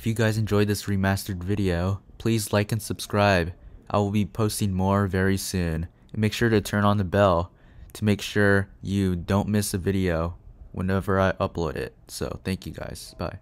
If you guys enjoyed this remastered video, please like and subscribe. I will be posting more very soon. And make sure to turn on the bell to make sure you don't miss a video whenever I upload it. So thank you guys. Bye.